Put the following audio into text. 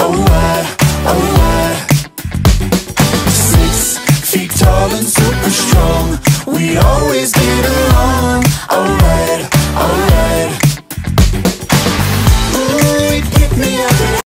oh why, oh why? Six feet tall and super strong We are.